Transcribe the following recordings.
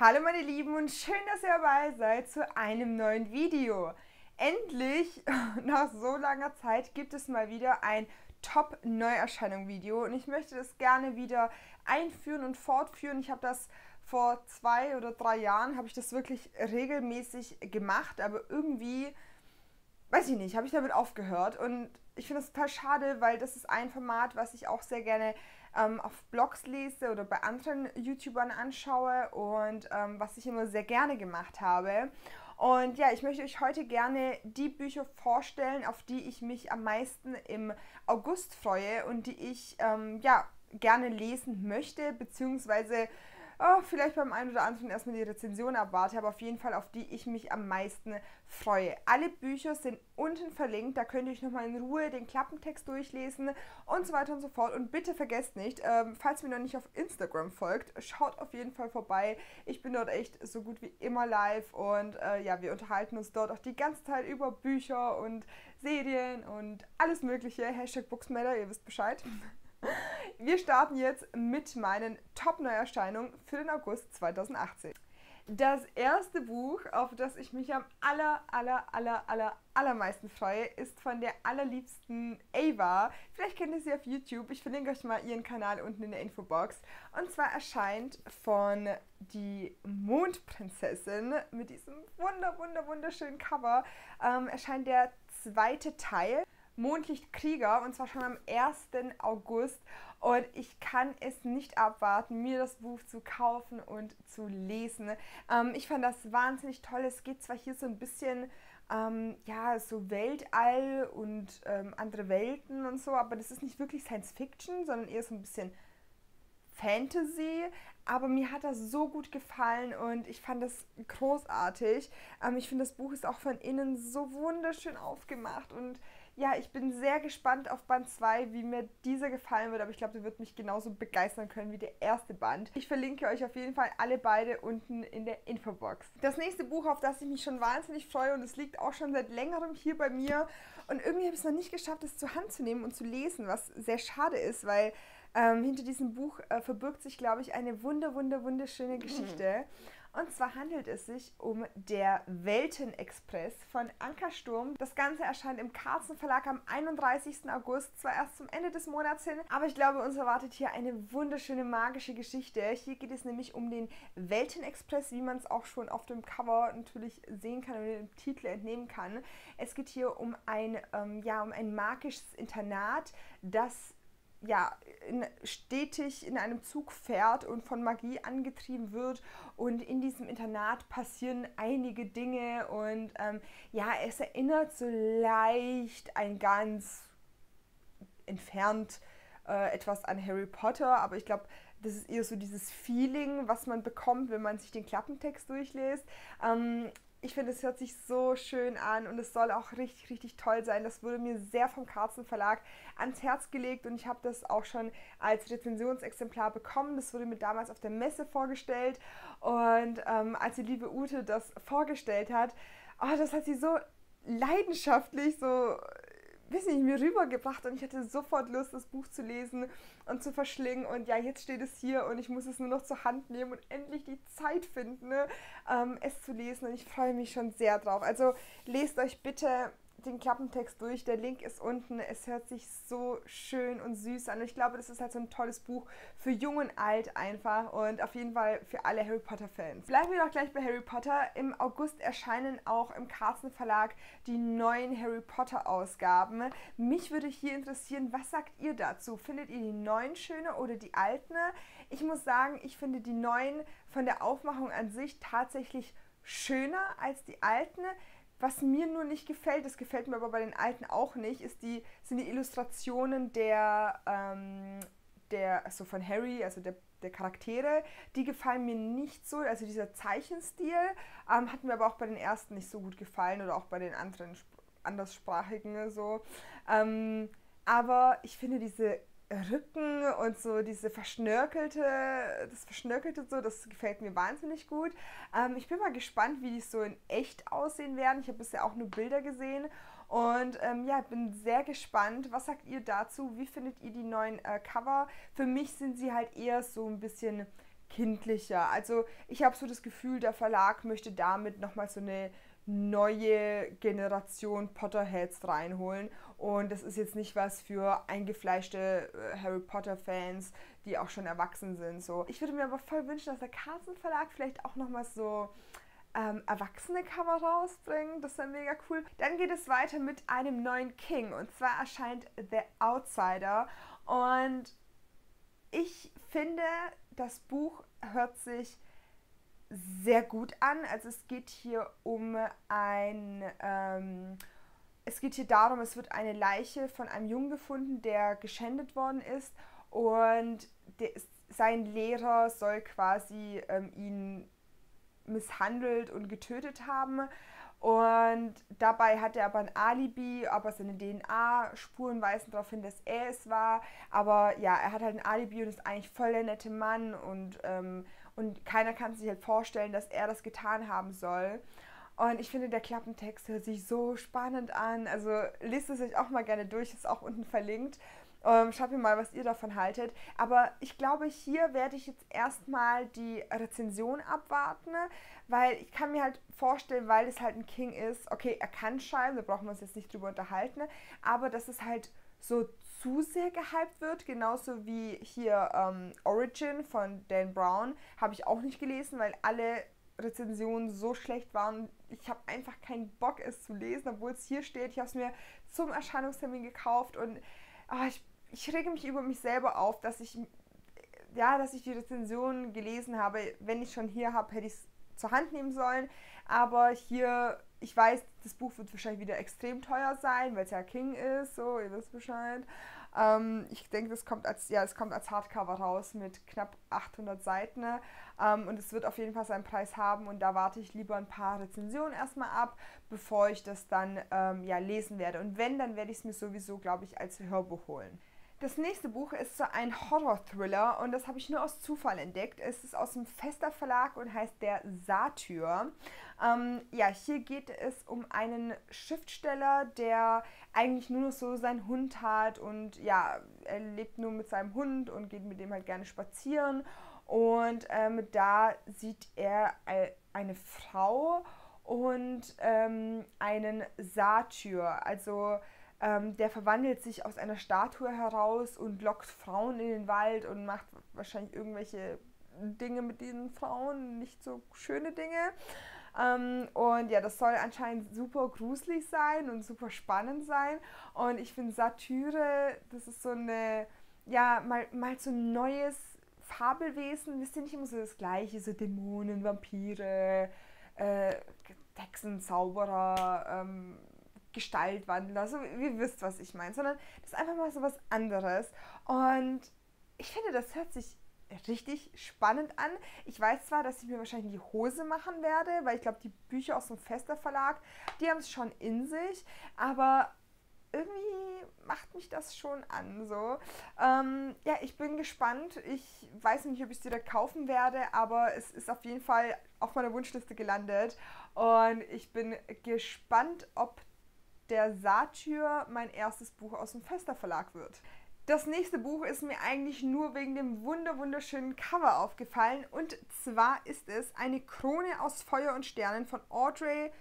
Hallo meine Lieben und schön, dass ihr dabei seid zu einem neuen Video. Endlich, nach so langer Zeit, gibt es mal wieder ein Top-Neuerscheinung-Video und ich möchte das gerne wieder einführen und fortführen. Ich habe das vor zwei oder drei Jahren, habe ich das wirklich regelmäßig gemacht, aber irgendwie, weiß ich nicht, habe ich damit aufgehört und ich finde das total schade, weil das ist ein Format, was ich auch sehr gerne ähm, auf Blogs lese oder bei anderen YouTubern anschaue und ähm, was ich immer sehr gerne gemacht habe. Und ja, ich möchte euch heute gerne die Bücher vorstellen, auf die ich mich am meisten im August freue und die ich ähm, ja gerne lesen möchte, beziehungsweise oh, vielleicht beim einen oder anderen erstmal die Rezension abwarte, aber auf jeden Fall auf die ich mich am meisten freue. Alle Bücher sind unten verlinkt, da könnt ihr euch nochmal in Ruhe den Klappentext durchlesen und so weiter und so fort. Und bitte vergesst nicht, ähm, falls ihr mir noch nicht auf Instagram folgt, schaut auf jeden Fall vorbei. Ich bin dort echt so gut wie immer live und äh, ja, wir unterhalten uns dort auch die ganze Zeit über Bücher und Serien und alles mögliche. Hashtag Booksmatter, ihr wisst Bescheid. Wir starten jetzt mit meinen Top-Neuerscheinungen für den August 2018. Das erste Buch, auf das ich mich am aller, aller, aller, aller, allermeisten freue, ist von der allerliebsten Ava. Vielleicht kennt ihr sie auf YouTube. Ich verlinke euch mal ihren Kanal unten in der Infobox. Und zwar erscheint von die Mondprinzessin mit diesem wunder, wunder, wunderschönen Cover, ähm, erscheint der zweite Teil. Mondlichtkrieger und zwar schon am 1. August. Und ich kann es nicht abwarten, mir das Buch zu kaufen und zu lesen. Ähm, ich fand das wahnsinnig toll. Es geht zwar hier so ein bisschen, ähm, ja, so Weltall und ähm, andere Welten und so, aber das ist nicht wirklich Science Fiction, sondern eher so ein bisschen Fantasy, aber mir hat das so gut gefallen und ich fand das großartig. Ähm, ich finde, das Buch ist auch von innen so wunderschön aufgemacht und ja, ich bin sehr gespannt auf Band 2, wie mir dieser gefallen wird, aber ich glaube, der wird mich genauso begeistern können wie der erste Band. Ich verlinke euch auf jeden Fall alle beide unten in der Infobox. Das nächste Buch, auf das ich mich schon wahnsinnig freue und es liegt auch schon seit längerem hier bei mir und irgendwie habe ich es noch nicht geschafft, es zur Hand zu nehmen und zu lesen, was sehr schade ist, weil ähm, hinter diesem Buch äh, verbirgt sich, glaube ich, eine wunder, wunder, wunderschöne mhm. Geschichte. Mhm. Und zwar handelt es sich um der Weltenexpress von Anker Sturm. Das Ganze erscheint im Carlsen Verlag am 31. August, zwar erst zum Ende des Monats hin, aber ich glaube, uns erwartet hier eine wunderschöne magische Geschichte. Hier geht es nämlich um den Weltenexpress, wie man es auch schon auf dem Cover natürlich sehen kann und dem Titel entnehmen kann. Es geht hier um ein, ähm, ja, um ein magisches Internat, das ja, in, stetig in einem Zug fährt und von Magie angetrieben wird. Und in diesem Internat passieren einige Dinge und ähm, ja, es erinnert so leicht ein ganz entfernt äh, etwas an Harry Potter, aber ich glaube, das ist eher so dieses Feeling, was man bekommt, wenn man sich den Klappentext durchliest. Ähm, ich finde, es hört sich so schön an und es soll auch richtig, richtig toll sein. Das wurde mir sehr vom Karzen Verlag ans Herz gelegt und ich habe das auch schon als Rezensionsexemplar bekommen. Das wurde mir damals auf der Messe vorgestellt und ähm, als die liebe Ute das vorgestellt hat, oh, das hat sie so leidenschaftlich, so weiß nicht, mir rübergebracht und ich hatte sofort Lust, das Buch zu lesen und zu verschlingen. Und ja, jetzt steht es hier und ich muss es nur noch zur Hand nehmen und endlich die Zeit finden, ne, ähm, es zu lesen. Und ich freue mich schon sehr drauf. Also lest euch bitte den Klappentext durch. Der Link ist unten. Es hört sich so schön und süß an. Ich glaube, das ist halt so ein tolles Buch für Jung und Alt einfach und auf jeden Fall für alle Harry Potter-Fans. Bleiben wir doch gleich bei Harry Potter. Im August erscheinen auch im Carlsen Verlag die neuen Harry Potter-Ausgaben. Mich würde hier interessieren, was sagt ihr dazu? Findet ihr die neuen schöner oder die alten? Ich muss sagen, ich finde die neuen von der Aufmachung an sich tatsächlich schöner als die alten. Was mir nur nicht gefällt, das gefällt mir aber bei den alten auch nicht, ist die, sind die Illustrationen der, ähm, der also von Harry, also der, der Charaktere. Die gefallen mir nicht so. Also dieser Zeichenstil ähm, hat mir aber auch bei den ersten nicht so gut gefallen oder auch bei den anderen anderssprachigen so. Ähm, aber ich finde diese Rücken und so diese verschnörkelte, das verschnörkelte so, das gefällt mir wahnsinnig gut. Ähm, ich bin mal gespannt, wie die so in echt aussehen werden. Ich habe bisher auch nur Bilder gesehen und ähm, ja, bin sehr gespannt. Was sagt ihr dazu? Wie findet ihr die neuen äh, Cover? Für mich sind sie halt eher so ein bisschen kindlicher. Also ich habe so das Gefühl, der Verlag möchte damit nochmal so eine neue Generation Potterheads reinholen. Und das ist jetzt nicht was für eingefleischte äh, Harry Potter-Fans, die auch schon erwachsen sind. So. Ich würde mir aber voll wünschen, dass der Carlsen Verlag vielleicht auch nochmal so ähm, erwachsene Cover rausbringt. Das wäre mega cool. Dann geht es weiter mit einem neuen King. Und zwar erscheint The Outsider. Und ich finde, das Buch hört sich sehr gut an. Also es geht hier um ein, ähm, es geht hier darum, es wird eine Leiche von einem Jungen gefunden, der geschändet worden ist und der, sein Lehrer soll quasi ähm, ihn misshandelt und getötet haben. Und dabei hat er aber ein Alibi, aber seine DNA-Spuren weisen darauf hin, dass er es war. Aber ja, er hat halt ein Alibi und ist eigentlich voll der nette Mann und, ähm, und keiner kann sich halt vorstellen, dass er das getan haben soll. Und ich finde, der Klappentext hört sich so spannend an. Also lest es euch auch mal gerne durch, ist auch unten verlinkt. Ähm, schaut mir mal, was ihr davon haltet. Aber ich glaube, hier werde ich jetzt erstmal die Rezension abwarten, weil ich kann mir halt vorstellen, weil es halt ein King ist, okay, er kann schreiben, da brauchen wir uns jetzt nicht drüber unterhalten, aber dass es halt so zu sehr gehypt wird, genauso wie hier ähm, Origin von Dan Brown, habe ich auch nicht gelesen, weil alle Rezensionen so schlecht waren. Ich habe einfach keinen Bock, es zu lesen, obwohl es hier steht. Ich habe es mir zum Erscheinungstermin gekauft und oh, ich, ich rege mich über mich selber auf, dass ich ja, dass ich die Rezensionen gelesen habe. Wenn ich schon hier habe, hätte ich es zur Hand nehmen sollen. Aber hier, ich weiß, das Buch wird wahrscheinlich wieder extrem teuer sein, weil es ja King ist, so, ihr wisst Bescheid. Ähm, ich denke, das kommt ja, es kommt als Hardcover raus mit knapp 800 Seiten. Ähm, und es wird auf jeden Fall seinen Preis haben und da warte ich lieber ein paar Rezensionen erstmal ab, bevor ich das dann ähm, ja, lesen werde. Und wenn, dann werde ich es mir sowieso, glaube ich, als Hörbuch holen. Das nächste Buch ist so ein Horror-Thriller und das habe ich nur aus Zufall entdeckt. Es ist aus dem Fester Verlag und heißt Der Satyr. Ähm, ja, hier geht es um einen Schriftsteller, der eigentlich nur noch so seinen Hund hat und ja, er lebt nur mit seinem Hund und geht mit dem halt gerne spazieren. Und ähm, da sieht er eine Frau und ähm, einen Satyr. Also ähm, der verwandelt sich aus einer Statue heraus und lockt Frauen in den Wald und macht wahrscheinlich irgendwelche Dinge mit diesen Frauen, nicht so schöne Dinge. Ähm, und ja, das soll anscheinend super gruselig sein und super spannend sein. Und ich finde Satyre, das ist so eine, ja, mal, mal so ein neues Fabelwesen. Wisst ihr nicht immer so das Gleiche, so Dämonen, Vampire, äh, Hexen, Zauberer, ähm, Gestaltwandler, so ihr wisst, was ich meine, sondern das ist einfach mal so was anderes. Und ich finde, das hört sich richtig spannend an. Ich weiß zwar, dass ich mir wahrscheinlich die Hose machen werde, weil ich glaube, die Bücher aus dem Fester Verlag, die haben es schon in sich, aber irgendwie macht mich das schon an. So. Ähm, ja, ich bin gespannt. Ich weiß nicht, ob ich es direkt kaufen werde, aber es ist auf jeden Fall auf meiner Wunschliste gelandet. Und ich bin gespannt, ob der Satyr mein erstes Buch aus dem Fester Verlag wird. Das nächste Buch ist mir eigentlich nur wegen dem wunder wunderschönen Cover aufgefallen und zwar ist es eine Krone aus Feuer und Sternen von Audrey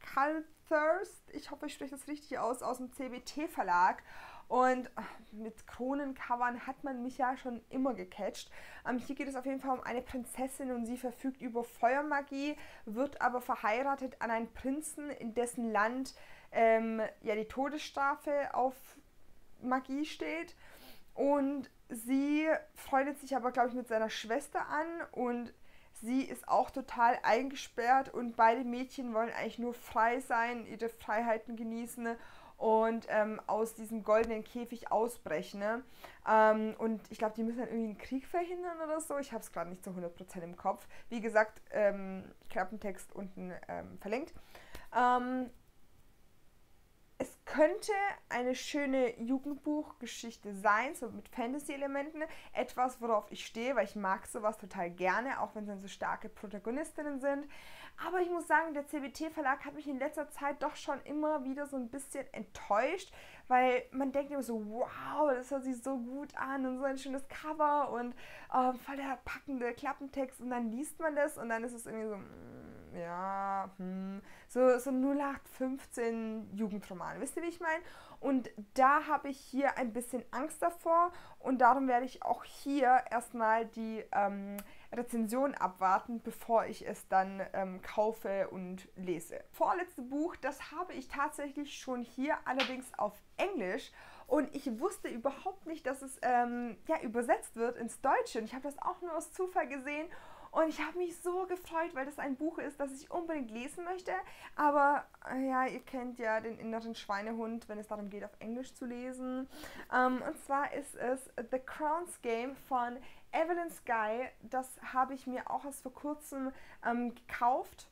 Calthurst. Ich hoffe, ich spreche das richtig aus, aus dem CBT Verlag. Und mit Kronencovern hat man mich ja schon immer gecatcht. Ähm, hier geht es auf jeden Fall um eine Prinzessin und sie verfügt über Feuermagie, wird aber verheiratet an einen Prinzen, in dessen Land ähm, ja die Todesstrafe auf Magie steht. Und sie freundet sich aber, glaube ich, mit seiner Schwester an und sie ist auch total eingesperrt und beide Mädchen wollen eigentlich nur frei sein, ihre Freiheiten genießen und ähm, aus diesem goldenen Käfig ausbrechen. Ne? Ähm, und ich glaube, die müssen dann irgendwie einen Krieg verhindern oder so. Ich habe es gerade nicht zu 100% im Kopf. Wie gesagt, ähm, Klappentext unten ähm, verlinkt. Es könnte eine schöne Jugendbuchgeschichte sein, so mit Fantasy-Elementen. Etwas, worauf ich stehe, weil ich mag sowas total gerne, auch wenn es dann so starke Protagonistinnen sind. Aber ich muss sagen, der CBT-Verlag hat mich in letzter Zeit doch schon immer wieder so ein bisschen enttäuscht, weil man denkt immer so, wow, das hört sich so gut an und so ein schönes Cover und äh, voll der packende Klappentext und dann liest man das und dann ist es irgendwie so, mm, ja, hm, so, so 0815 Jugendroman, wisst ihr, wie ich meine? Und da habe ich hier ein bisschen Angst davor und darum werde ich auch hier erstmal die ähm, Rezension abwarten, bevor ich es dann ähm, kaufe und lese. Vorletzte Buch, das habe ich tatsächlich schon hier, allerdings auf Englisch. Und ich wusste überhaupt nicht, dass es ähm, ja, übersetzt wird ins Deutsche. Und ich habe das auch nur aus Zufall gesehen und ich habe mich so gefreut, weil das ein Buch ist, das ich unbedingt lesen möchte. Aber äh, ja, ihr kennt ja den inneren Schweinehund, wenn es darum geht, auf Englisch zu lesen. Ähm, und zwar ist es The Crown's Game von Evelyn Sky. Das habe ich mir auch erst vor kurzem ähm, gekauft.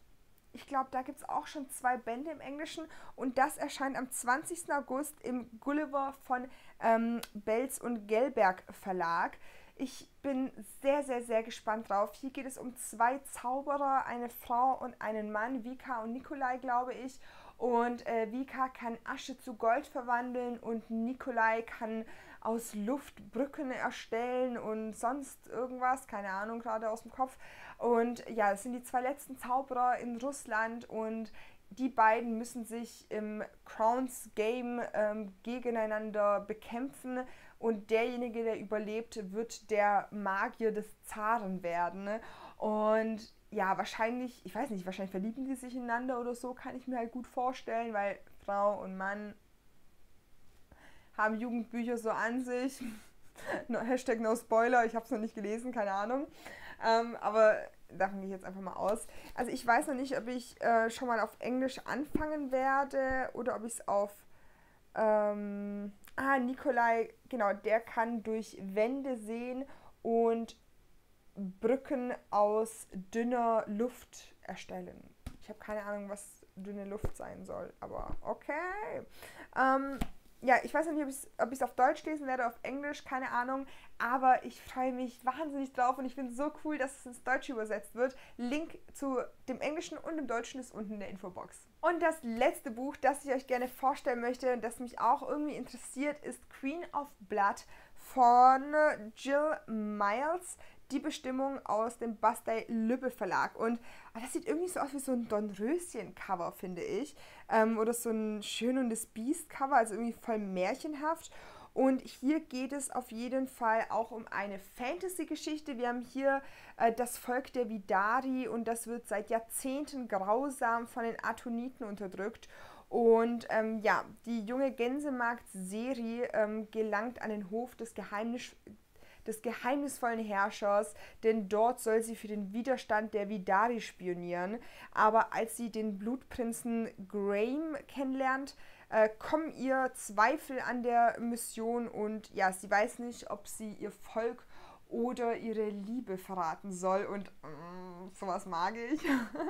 Ich glaube, da gibt es auch schon zwei Bände im Englischen und das erscheint am 20. August im Gulliver von ähm, Belz und Gelberg Verlag. Ich bin sehr, sehr, sehr gespannt drauf. Hier geht es um zwei Zauberer, eine Frau und einen Mann, Vika und Nikolai, glaube ich. Und äh, Vika kann Asche zu Gold verwandeln und Nikolai kann aus Luft Brücken erstellen und sonst irgendwas, keine Ahnung, gerade aus dem Kopf. Und ja, es sind die zwei letzten Zauberer in Russland und die beiden müssen sich im Crowns Game ähm, gegeneinander bekämpfen und derjenige, der überlebt, wird der Magier des Zaren werden. Und ja, wahrscheinlich, ich weiß nicht, wahrscheinlich verlieben die sich ineinander oder so, kann ich mir halt gut vorstellen, weil Frau und Mann haben Jugendbücher so an sich. Hashtag no Spoiler, ich habe es noch nicht gelesen, keine Ahnung. Ähm, aber davon gehe ich jetzt einfach mal aus. Also ich weiß noch nicht, ob ich äh, schon mal auf Englisch anfangen werde oder ob ich es auf ähm, Ah, Nikolai, genau, der kann durch Wände sehen und Brücken aus dünner Luft erstellen. Ich habe keine Ahnung, was dünne Luft sein soll, aber okay. Ähm, ja, ich weiß nicht, ob ich es auf Deutsch lesen werde, auf Englisch, keine Ahnung. Aber ich freue mich wahnsinnig drauf und ich finde es so cool, dass es ins Deutsche übersetzt wird. Link zu dem Englischen und dem Deutschen ist unten in der Infobox. Und das letzte Buch, das ich euch gerne vorstellen möchte und das mich auch irgendwie interessiert, ist Queen of Blood von Jill Miles die Bestimmung aus dem Bastei Lübbe Verlag. Und ah, das sieht irgendwie so aus wie so ein Dornröschen-Cover, finde ich. Ähm, oder so ein Schön und das Biest-Cover, also irgendwie voll märchenhaft. Und hier geht es auf jeden Fall auch um eine Fantasy-Geschichte. Wir haben hier äh, das Volk der Vidari und das wird seit Jahrzehnten grausam von den Atoniten unterdrückt. Und ähm, ja, die junge Gänsemarkt-Serie ähm, gelangt an den Hof des Geheimnis des geheimnisvollen Herrschers, denn dort soll sie für den Widerstand der Vidari spionieren. Aber als sie den Blutprinzen Graham kennenlernt, äh, kommen ihr Zweifel an der Mission und ja, sie weiß nicht, ob sie ihr Volk oder ihre Liebe verraten soll und mm, sowas mag ich.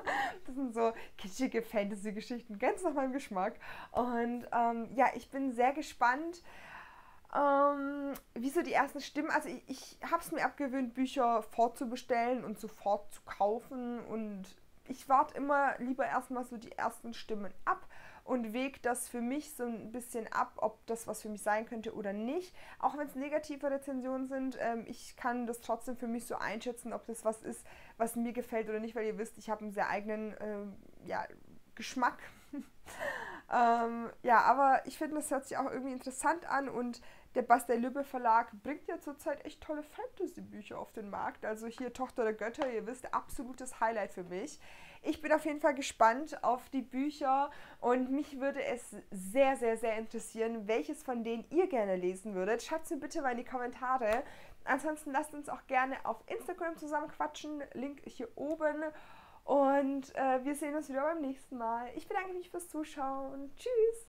das sind so kitschige Fantasy-Geschichten, ganz nach meinem Geschmack. Und ähm, ja, ich bin sehr gespannt, ähm, wie so die ersten Stimmen. Also ich, ich habe es mir abgewöhnt, Bücher vorzubestellen und sofort zu kaufen. Und ich warte immer lieber erstmal so die ersten Stimmen ab und wege das für mich so ein bisschen ab, ob das was für mich sein könnte oder nicht. Auch wenn es negative Rezensionen sind, ähm, ich kann das trotzdem für mich so einschätzen, ob das was ist, was mir gefällt oder nicht, weil ihr wisst, ich habe einen sehr eigenen ähm, ja, Geschmack. ähm, ja, aber ich finde, das hört sich auch irgendwie interessant an und der Bastel Lübbe Verlag bringt ja zurzeit echt tolle Fantasy-Bücher auf den Markt. Also hier Tochter der Götter, ihr wisst, absolutes Highlight für mich. Ich bin auf jeden Fall gespannt auf die Bücher und mich würde es sehr, sehr, sehr interessieren, welches von denen ihr gerne lesen würdet. Schreibt es mir bitte mal in die Kommentare. Ansonsten lasst uns auch gerne auf Instagram zusammen quatschen. Link hier oben. Und äh, wir sehen uns wieder beim nächsten Mal. Ich bedanke mich fürs Zuschauen. Tschüss!